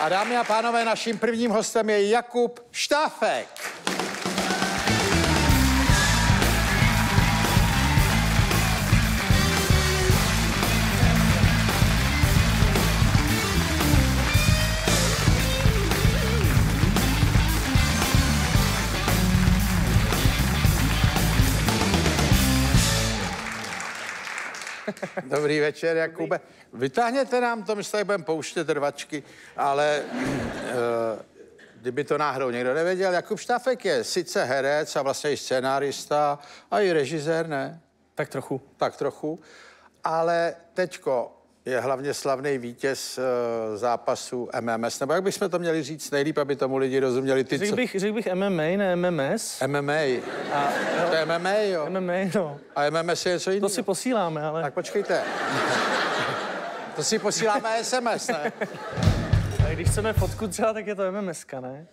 A dámy a pánové, naším prvním hostem je Jakub Štáfek. Dobrý večer, Jakube. Vytáhněte nám to, my se tady budeme pouštět rvačky, ale uh, kdyby to náhodou někdo nevěděl, Jakub Štáfek je sice herec a vlastně i scénárista a i režisér, ne? Tak trochu. Tak trochu. Ale teďko je hlavně slavný vítěz uh, zápasu MMS, nebo jak bychom to měli říct nejlíp, aby tomu lidi rozuměli ty, Řekl co... bych, bych MMA, ne MMS. MMA. A, To je MMA, jo. MMA, no. A MMS je něco jiného. To si posíláme, ale... Tak počkejte. to si posíláme SMS, ne? Ale když chceme fotku třeba, tak je to MMS, ne?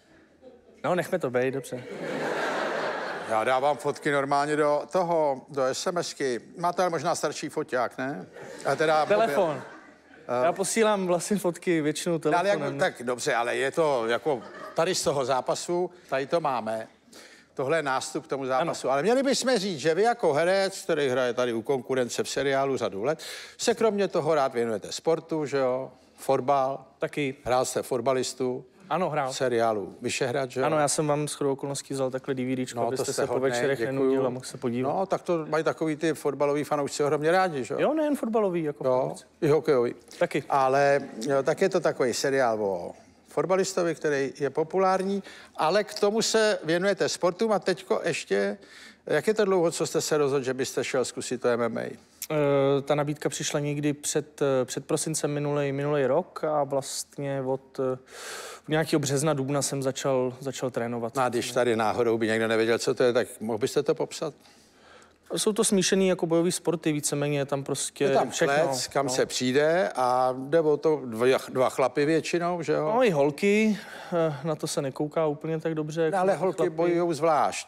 No, nechme to být, dobře. Já dávám fotky normálně do toho, do SMSky. Máte ale možná starší foťák, ne? A teda Telefon. Já posílám vlastně fotky většinou mobil. Ale telefonem. jak, tak dobře, ale je to jako tady z toho zápasu, tady to máme. Tohle je nástup k tomu zápasu. Ano. Ale měli bychom říct, že vy jako herec, který hraje tady u konkurence v seriálu řadu let, se kromě toho rád věnujete sportu, že jo? Fotbal. Taky. Hrál jste fotbalistu Ano, hrál. seriálu Vyšehrad, že? Ano, já jsem vám shodou okolností vzal takhle DVDčko, no, abyste se po hodnej, večerech děkuju. nenudil a mohl se podívat. No, tak to mají takový ty fotbaloví fanoušci ohromně rádi, že jo? Jo, nejen fotbalový, jako Jo, fanoušci. i hokejový. Taky. Ale jo, tak je to takový seriál o fotbalistovi, který je populární, ale k tomu se věnujete sportům a teďko ještě, jak je to dlouho, co jste se rozhodl, že byste šel zkusit to MMA? Eh, Ta nabídka přišla někdy před, eh, před prosincem minulý, minulý rok a vlastně od eh, nějakého března, dubna jsem začal, začal trénovat. No a když tady náhodou by někdo nevěděl, co to je, tak mohl byste to popsat? Jsou to smíšený jako bojový sporty, víceméně tam prostě Je tam všechno. klec, kam no. se přijde a jde o to dva, dva chlapy většinou, že jo? No i holky, na to se nekouká úplně tak dobře. jako No, ale holky bojují zvlášť.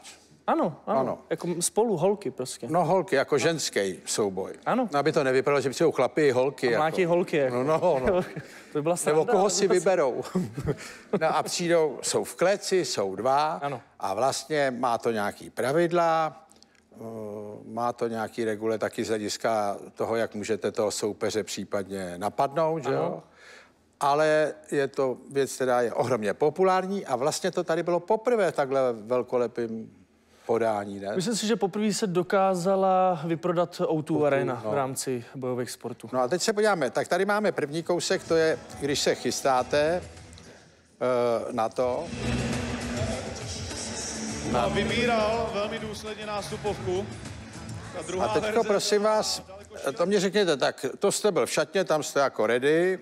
Ano, ano, Ano. ano. Jako spolu holky prostě. No holky, jako ženský souboj. Ano. No, aby to nevypadalo, že jsou chlapy i holky. A mlátí jako. holky. Jako. No, no, no. to by byla Nebo sranda, koho ale si to- vyberou. no a přijdou, jsou v kleci, jsou dva Ano. a vlastně má to nějaký pravidla, eh, má to nějaký regule taky z hlediska toho, jak můžete toho soupeře případně napadnout, že jo? Ano. Ale je to věc, která je ohromně populární a vlastně to tady bylo poprvé takhle velkolepým podání, ne? Myslím si, že poprvé se dokázala vyprodat O2 Arena no. v rámci bojových sportů. No a teď se podíváme, tak tady máme první kousek, to je, když se chystáte uh, na to, A vybíral velmi důsledně nástupovku. Ta druhá A teďko, prosím vás, to mě řekněte, tak to jste byl v šatně, tam jste jako ready.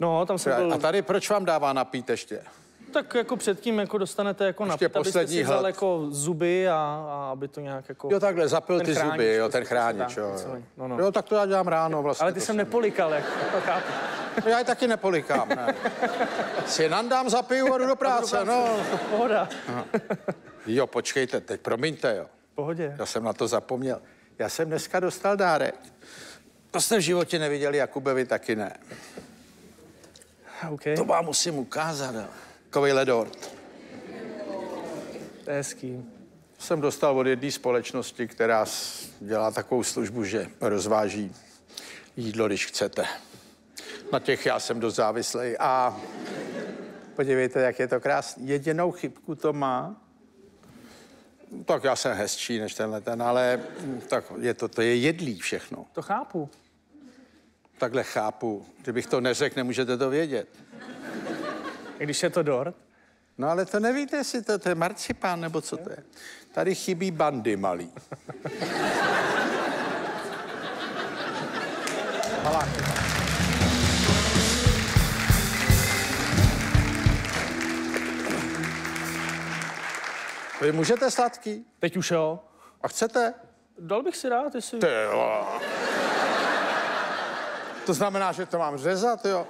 No, tam jsem byl... A tady proč vám dává napít ještě? Tak jako předtím jako dostanete jako Ještě napít, abyste poslední si vzal hlad. jako zuby a, a aby to nějak jako... Jo, takhle, zapil ty chránič, zuby, jo, prostě ten chránič, jo. jo. no, no. Jo, tak to já dělám ráno vlastně. Ale ty jsem nepolikal, jako to chápu. No, Já je taky nepolikám, ne. Si nandám, zapiju a jdu do práce, no. Pohoda. Jo, počkejte, teď promiňte, jo. Pohodě. Já jsem na to zapomněl. Já jsem dneska dostal dárek. To jste v životě neviděli, Jakube, vy taky ne. Okay. To vám musím ukázat, jo. Takový ledort. To je hezký. Jsem dostal od jedné společnosti, která dělá takovou službu, že rozváží jídlo, když chcete. Na těch já jsem dost závislý. A podívejte, jak je to krásný. Jedinou chybku to má. Tak já jsem hezčí než tenhle ten, ale tak je to, to je jedlý všechno. To chápu. Takhle chápu. Kdybych to neřekl, nemůžete to vědět. I když je to dort. No ale to nevíte, jestli to, to je marcipán, nebo co to je. Tady chybí bandy malý. Malá. Vy můžete sladký? Teď už jo. A chcete? Dal bych si rád, jestli... Ty jo. To znamená, že to mám řezat, jo?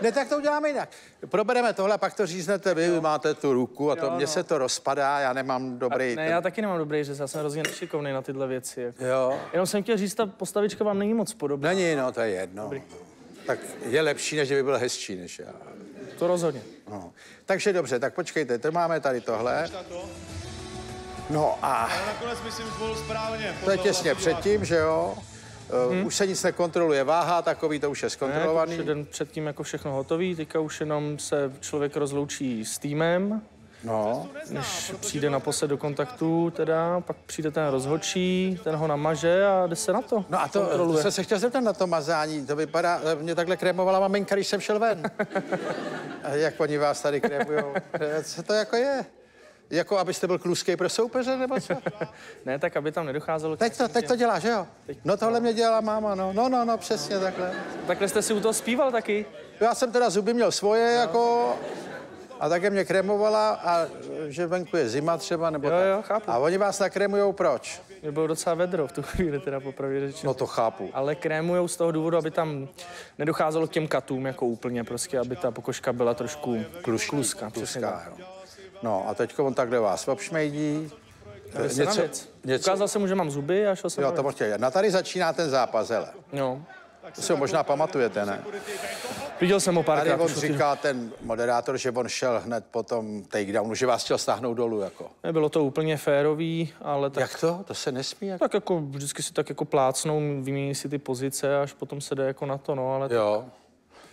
Ne, tak to uděláme jinak. Probereme tohle, pak to říznete vy, máte tu ruku a to, Jo, mně no. se to rozpadá, já nemám dobrý... Ne, já taky nemám dobrý řez, já jsem hrozně nešikovný na tyhle věci. Jako. Jo. Jenom jsem chtěl říct, ta postavička vám není moc podobná. Není, no, to je jedno. Tak je lepší, než kdyby byl hezčí než já. To rozhodně. No. Takže dobře, tak počkejte, to máme tady tohle. To. No a Ale nakonec myslím zvolil správně. to je těsně předtím, že jo? Hmm. Už se nic nekontroluje, váha takový, to už je Ne, to už zkontrolovaný. je den předtím jako všechno hotový, teďka už jenom se člověk rozloučí s týmem, No, než přijde naposled do kontaktu, teda, pak přijde ten rozhodčí, ten ho namaže a jde se na to. no a to, to Kontroluje. jsem se chtěl zeptat na to mazání, to vypadá, mě takhle krémovala maminka, když jsem šel ven. Jak oni vás tady krémujou? Eh, Co to jako je? Jako abyste byl kluský pro soupeře, nebo co? Ne, tak aby tam nedocházelo. Teď to, teď to dělá, že jo? No tohle mě dělala máma, no. No, no, no, přesně takhle. Takhle jste si u toho zpíval taky? Já jsem teda zuby měl svoje, jako... A také mě kremovala, a že venku je zima třeba, nebo Jo, tak. jo, chápu. A oni vás nakremujou proč? Mě bylo docela vedro v tu chvíli, teda popravdě řečeno. No to chápu. Ale krémujou z toho důvodu, aby tam nedocházelo k těm katům jako úplně, prostě, aby ta pokožka byla trošku Klušky, kluska. Přesně Kluská, tak. jo. No a teď on takhle vás obšmejdí. Na věc. Ukázal jsem mu, že mám zuby a šel jsem Jo, to možná. No tady začíná ten zápas, hele. Jo. To si ho možná pamatujete, ne? Viděl jsem ho Tady párkrát. on už ty- říká ten moderátor, že on šel hned po tom takedownu, že vás chtěl stáhnout dolů, jako. Nebylo to úplně férový, ale tak, Jak to? To se nesmí, jako. tak jako vždycky si tak jako plácnou, vymění si ty pozice, až potom se jde jako na to, no, ale Jo. Tak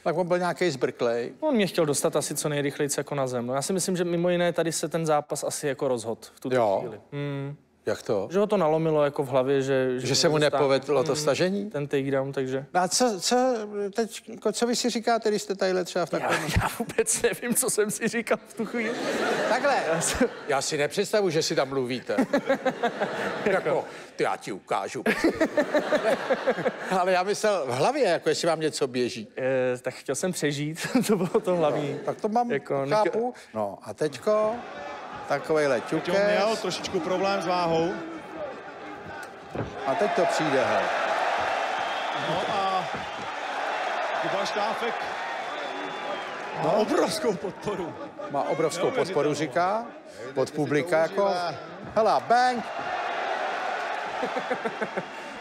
on byl nějaký zbrklej. on mě chtěl dostat asi co nejrychleji jako na zem. No, já si myslím, že mimo jiné tady se ten zápas asi jako rozhod v tuto Jo. chvíli. Hmm. Jak to? Že ho to nalomilo jako v hlavě, že... Že se mu nepovedlo to stažení? Ten takedown, takže... No a co, co, teď, co vy si říkáte, když jste tadyhle třeba v Já, takovém... já vůbec nevím, co jsem si říkal v tu chvíli. Takhle. Já si nepředstavu, že si tam mluvíte. jako, ty já ti ukážu. Ale já myslel v hlavě, jako jestli vám něco běží. E, tak chtěl jsem přežít, to bylo to hlavní. Tak to mám, Jako chápu. No a teďko takovejhle ťukes. měl trošičku problém s váhou. A teď to přijde, hej. No a Kuba Štáfek má obrovskou podporu. Má obrovskou podporu, říká. Od publika jako. Hele, bang.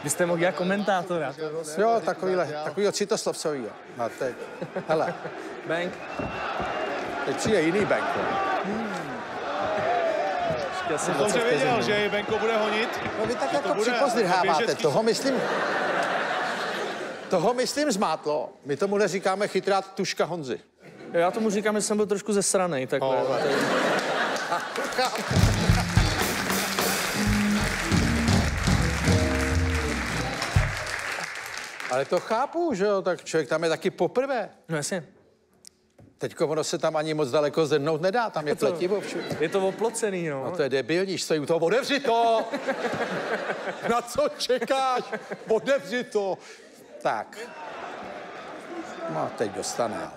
Vy jste mohl dělat komentátora. Jo, takovýhle, takovýho citoslovcovýho. No teď. Hele, Bank. teď přijde jiný bang. jo. Chtěl jsem Dobře 20 věděl, že Benko bude honit. No vy tak to jako bude připozdrháváte. běžecký- Toho myslím... Toho myslím zmátlo. My tomu říkáme chytrá tuška Honzy. no. Já tomu říkám, že jsem byl trošku ze strany, takhle. Oh, to je- Ale to chápu, že jo, tak člověk tam je taky poprvé. No jasně. Teďko ono se tam ani moc daleko zednout nedá, tam je pletivo všude. Je to oplocený, no. No to je debilní, stojí u toho, otevři to! Na co čekáš? Otevři to! Tak. No, teď dostane.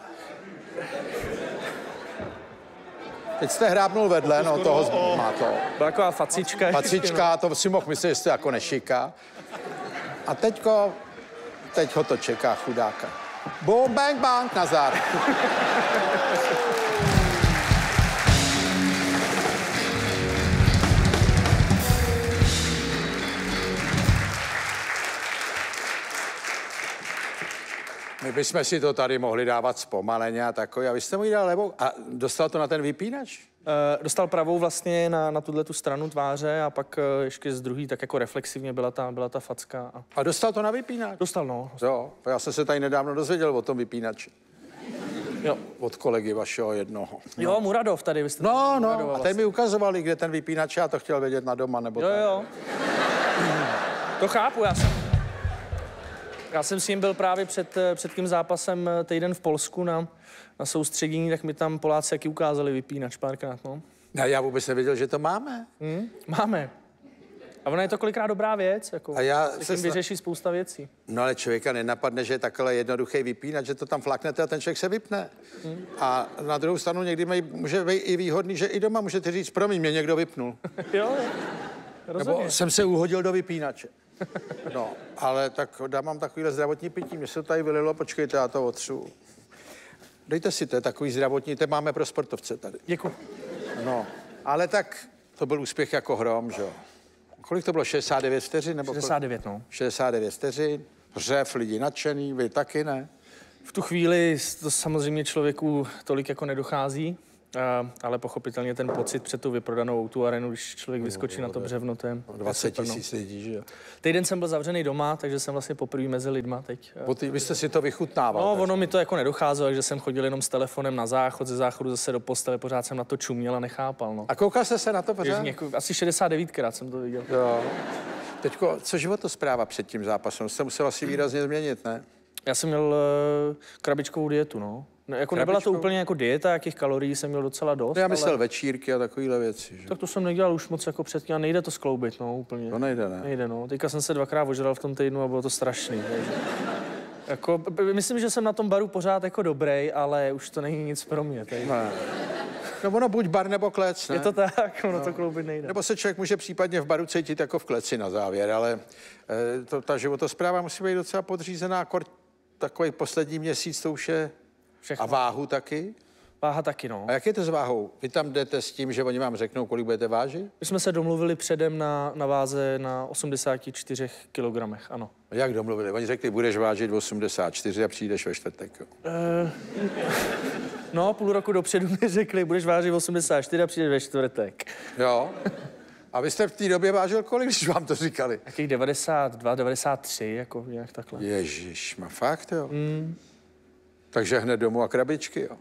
Teď jste hrábnul vedle, no toho má to. Byla taková facička. ještě, Pacička, to si mohl myslet, že jste jako nešiká. A teďko, teď ho to čeká, chudáka. Boom, bang, bang, nazar. My bychom si to tady mohli dávat zpomaleně a takový. A vy jste mu ji dal levou a dostal to na ten vypínač? Uh, dostal pravou vlastně na, na tuhle tu stranu tváře a pak uh, ještě z druhý tak jako reflexivně byla ta, byla ta facka. A... A dostal to na vypínač? Dostal, no. Jo, já jsem se tady nedávno dozvěděl o tom vypínači. Jo. Od kolegy vašeho jednoho. Jo, Muradov tady, vy jste No, Muradova no, a vlastně. ten mi ukazovali, kde ten vypínač, já to chtěl vědět na doma, nebo Jo, tak. jo. To chápu, já jsem... Já jsem s ním byl právě před, před tím zápasem týden v Polsku na, na soustředění, tak mi tam Poláci jaký ukázali vypínač párkrát, no. A já vůbec nevěděl, že to máme. Hm? Máme. A ona je to kolikrát dobrá věc, jako A já se sna- vyřeší spousta věcí. No ale člověka nenapadne, že je takhle jednoduchý vypínač, že to tam flaknete a ten člověk se vypne. Hm. A na druhou stranu někdy mají, může být i výhodný, že i doma můžete říct, promiň, mě někdo vypnul. jo, jo. Nebo jsem se uhodil do vypínače. No, ale tak dám mám takovýhle zdravotní pití, mě se to tady vylilo, počkejte, já to otřu. Dejte si to, je takový zdravotní, to máme pro sportovce tady. Děkuji. No, ale tak to byl úspěch jako hrom, že jo. Kolik to bylo, 69 vteřin? Nebo kolik? 69, no. 69 vteřin, řev, lidi nadšený, vy taky ne. V tu chvíli to samozřejmě člověku tolik jako nedochází, a, ale pochopitelně ten pocit před tu vyprodanou tu arenu, když člověk vyskočí na to břevno, to je 20 super, no. tisíc lidí, že jo. Týden jsem byl zavřený doma, takže jsem vlastně poprvé mezi lidma teď. Bo ty, vy jste si to vychutnával. No, tak. ono mi to jako nedocházelo, takže jsem chodil jenom s telefonem na záchod, ze záchodu zase do postele, pořád jsem na to čuměl a nechápal, no. A koukal jste se na to pořád? Jako, asi 69krát jsem to viděl. Jo. Teďko, co životospráva před tím zápasem? Jste musel asi výrazně změnit, ne? Já jsem měl uh, krabičkovou dietu, no. No jako nebyla to úplně jako dieta, jakých kalorií jsem měl docela dost. No, já myslel ale... večírky a takovéhle věci, že? Tak to jsem nedělal už moc jako předtím a nejde to skloubit, no, úplně. To nejde, ne? Nejde, no. Teďka jsem se dvakrát ožral v tom týdnu a bylo to strašný. Takže... Jako, myslím, že jsem na tom baru pořád jako dobrý, ale už to není nic pro mě. Tady. ne. No ono buď bar nebo klec, ne? Je to tak, ono to kloubit nejde. Nebo se člověk může případně v baru cítit jako v kleci na závěr, ale eh, to, ta životospráva musí být docela podřízená, kor, takový poslední měsíc to už je Všechno. a váhu taky. Váha taky, no. A jak je to s váhou? Vy tam jdete s tím, že oni vám řeknou, kolik budete vážit? My jsme se domluvili předem na, na váze na 84 kilogramech, ano. A Jak domluvili? Oni řekli, budeš vážit 84 a přijdeš ve čtvrtek. Jo. No, půl roku dopředu mi řekli, budeš vážit 84 a přijdeš ve čtvrtek. jo. A vy jste v té době vážil kolik, když vám to říkali? Jakých 92, 93, jako nějak takhle. Ježíš, má fakt, jo. Mm. Takže hned domů a krabičky, jo.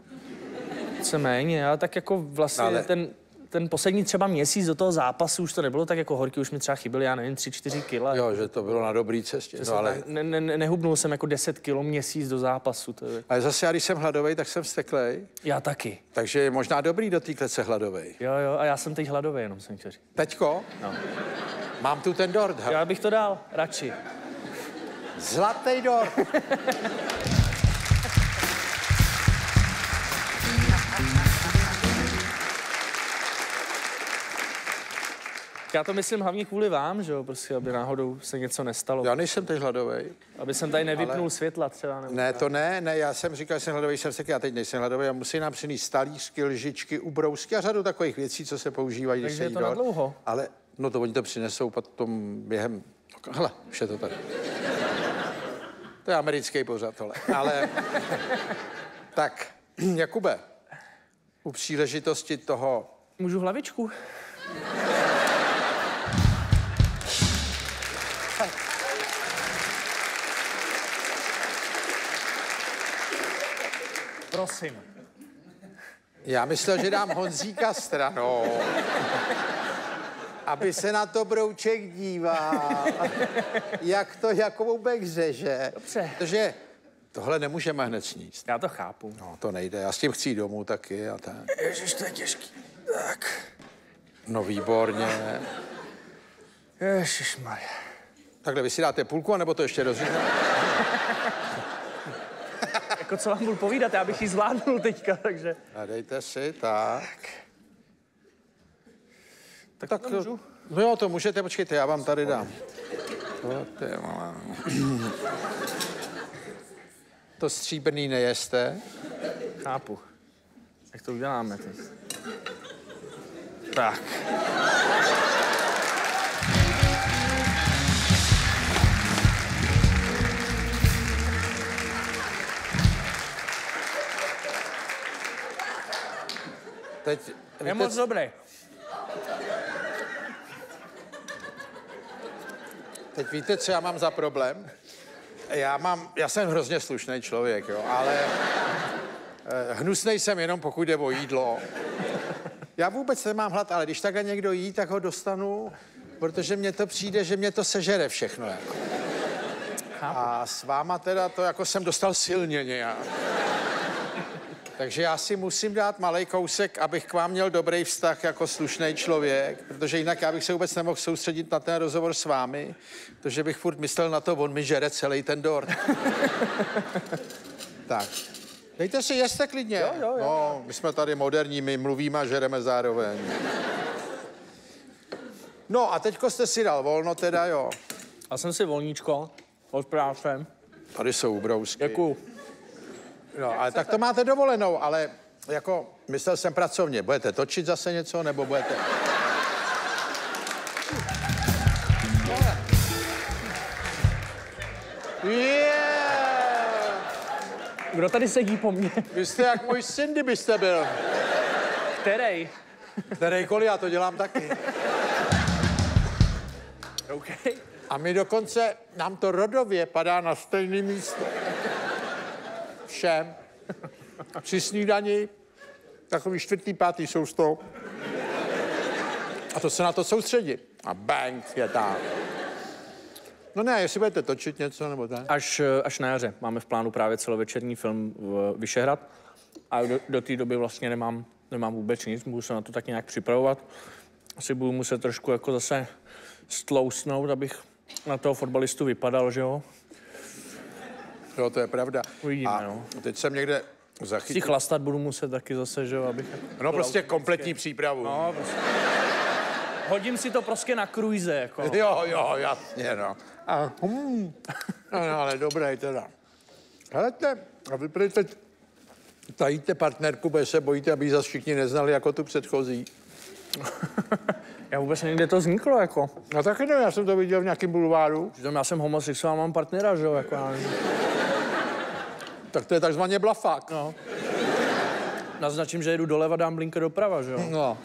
Co méně, ale tak jako vlastně Ale- ten, ten poslední třeba měsíc do toho zápasu už to nebylo tak jako horký, už mi třeba chyběly, já nevím, 3-4 kila. Jo, že to bylo na dobré cestě. No, ale, ne, ne, ne, nehubnul jsem jako 10 kilo měsíc do zápasu. To je... ale zase já, když jsem hladový, tak jsem steklej. Já taky. Takže je možná dobrý do té klece hladovej. Jo, jo, a já jsem teď hladový, jenom jsem chtěl říct. Teďko, No. mám tu ten dort. hele. Já bych to dal, radši. Zlatý dort. Já to myslím hlavně kvůli vám, že jo, prostě, aby náhodou se něco nestalo. Já nejsem teď hladový. Aby jsem tady nevypnul Ale- světla třeba. Nebo Ne, to ne, ne, já jsem říkal, že jsem hladový, jsem řekl, já teď nejsem hladový a musí nám přinést talířky, lžičky, ubrousky a řadu takových věcí, co se používají, když Takže se je to na dlouho. Ale, no to oni to přinesou potom během, hele, už je to tady. To je americký pořad, tohle. Ale, tak, Jakube, u příležitosti toho Můžu hlavičku? Prosím. Já myslel, že dám Honzíka stranou, aby se na to Brouček díval, jak to Jakoubek řeže. Dobře. Protože tohle nemůžeme hned sníst. Já to chápu. No, to nejde. Já s tím chci jít domů taky a tak. Ježiš, to je těžký. Tak. No výborně. Ježiš Takhle, vy si dáte půlku, anebo to ještě rozřízne? Jako co vám budu povídat, já bych ji zvládnul teďka, takže... A dejte si, tak. Tak, Tak to můžu? no jo, to můžete, počkejte, já vám tady dám. To, ty, vole. to stříbrný nejeste. Chápu. Jak to uděláme teď? Tak. Teď, Je víte, moc dobrý. teď víte, co já mám za problém? Já, mám, já jsem hrozně slušný člověk, jo, ale eh, hnusnej jsem jenom, pokud jde o jídlo. Já vůbec nemám hlad, ale když takhle někdo jí, tak ho dostanu, protože mně to přijde, že mě to sežere všechno. Jako. A s váma teda to jako jsem dostal silně nějak. Takže já si musím dát malý kousek, abych k vám měl dobrý vztah jako slušný člověk, protože jinak já bych se vůbec nemohl soustředit na ten rozhovor s vámi, protože bych furt myslel na to, on mi žere celý ten dort. tak. Dejte si, jeste klidně. Jo, jo, jo. No, my jsme tady moderní, my mluvíme a žereme zároveň. No a teďko jste si dal volno teda, jo. A jsem si volníčko od práce. Tady jsou ubrousky. Děkuju. No, ale tak to máte dovolenou, ale jako myslel jsem pracovně. Budete točit zase něco, nebo budete... Yeah! Kdo tady sedí po mně? Vy jste jak můj syn, kdybyste byl. Který? Kterejkoliv, já to dělám taky. OK. A my dokonce, nám to rodově padá na stejné místo. Všem. Při snídani, takový čtvrtý, pátý sousto. A to se na to soustředí. A bang, je tam. No ne, jestli budete točit něco, nebo tak. Až, až na jaře. Máme v plánu právě celovečerní film v Vyšehrad. A do, do té doby vlastně nemám, nemám vůbec nic, budu se na to tak nějak připravovat. Asi budu muset trošku jako zase stlousnout, abych na toho fotbalistu vypadal, že jo? Jo, to je pravda. Uvidíme, A no. teď jsem někde Si zachytil. chlastat budu muset taky zase, že jo, abych... No prostě kompletní přípravu. No, prostě. Hodím si to prostě na kruize, jako. Jo, jo, jasně, no. A, hmm. no, ale dobré teda. Helete, a vy prý teď tajíte partnerku, protože se bojíte, aby ji zase všichni neznali jako tu předchozí. Já vůbec nevím, kde to vzniklo, jako. No taky ne, já jsem to viděl v nějakém bulváru. Přitom já jsem homosexuál, mám partnera, že jo, jako já nevím. Tak to je takzvaně blafák. No. Naznačím, že jedu doleva, dám blinker doprava, že jo. No.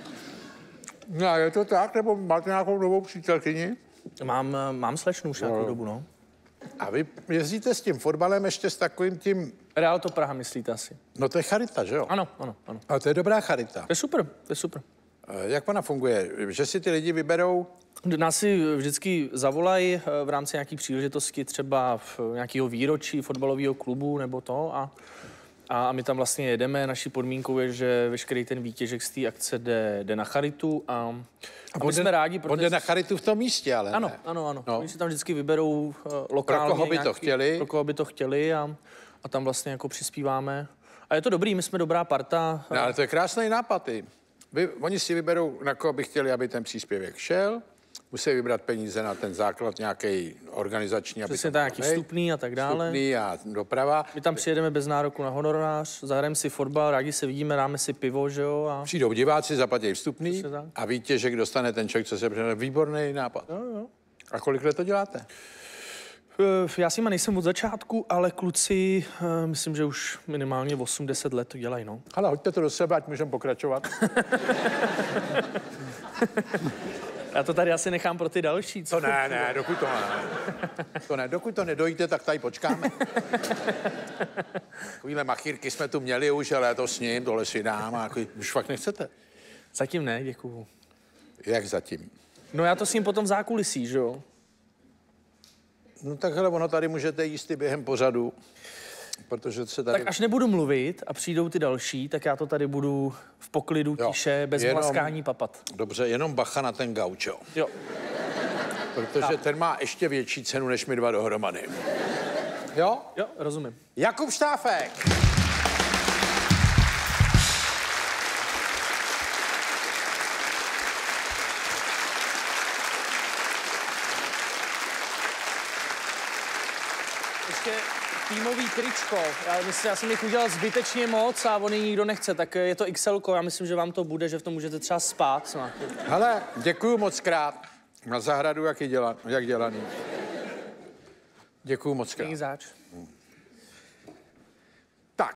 No, je to tak, nebo máte nějakou novou přítelkyni? Mám, mám slečnu už nějakou dobu, no. A vy jezdíte s tím fotbalem ještě s takovým tím, Real to Praha myslíte asi. no to je charita, že jo? Ano, ano, ano. A to je dobrá charita. To je super, to je super. Eh, Jak ona funguje? Že si ty lidi vyberou, Nás si vždycky zavolají eh, v rámci nějaký příležitosti, třeba v nějakého výročí fotbalového klubu nebo to a, a my tam vlastně jedeme. Naší podmínkou je, že veškerý ten výtěžek z té akce jde, jde na charitu a, a my on jde- jsme rádi, on protože... jde na charitu v tom místě, ale Ano, ne. ano, ano. No. Oni si tam vždycky vyberou lokálně. koho by to chtěli. Pro koho by to chtěli a, a tam vlastně jako přispíváme. A je to dobrý, my jsme dobrá parta. No, ale to je krásný nápad. Vy, oni si vyberou, na koho by chtěli, aby ten příspěvek šel. Musí vybrat peníze na ten základ nějaký organizační, aby Přesně tak, nějaký vstupný a tak dále. vstupný a doprava. My tam přijedeme bez nároku na honorář, zahrajeme si fotbal, rádi se vidíme, dáme si pivo, že jo, a Přijdou diváci, zaplatí vstupný a výtěžek dostane ten člověk, co se přijde. Výborný nápad. jo, jo. A kolik let to děláte? Eh, Já s nima nejsem od začátku, ale kluci, eh, myslím, že už minimálně 8-10 let to dělají, no. Ale hoďte to do sebe, ať můžeme pokračovat. To tady asi nechám pro ty další, co? To ne, ne, dokud to ne. To ne, dokud to nedojíte, tak tady počkáme. Takovýhle machírky jsme tu měli už, ale to s ním, tohle si dám a jako, už fakt nechcete. Zatím ne, děkuju. Jak zatím? No já to s ním potom v zákulisí, že jo. No tak hele, ono tady můžete jíst i během pořadu, protože se tady... Tak až nebudu mluvit a přijdou ty další, tak já to tady budu v poklidu, Jo, tiše, bez jenom- mlaskání papat. Dobře, jenom bacha na ten gaučo, Jo. protože ten má ještě větší cenu než my dva dohromady. Jo? Jo, rozumím. Jakub Štáfek. Ještě týmový tričko. Já, myslím, já jsem jich udělal zbytečně moc a on ji nikdo nechce, tak je to XL. Já myslím, že vám to bude, že v tom můžete třeba spát. snad. Hele, děkuju moc krát. Na zahradu, jak, je děla, jak dělaný. Děkuju moc krát. Zač.